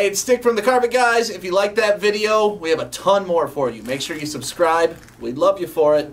Hey, it's Stick from the Carpet Guys. If you like that video, we have a ton more for you. Make sure you subscribe. We'd love you for it.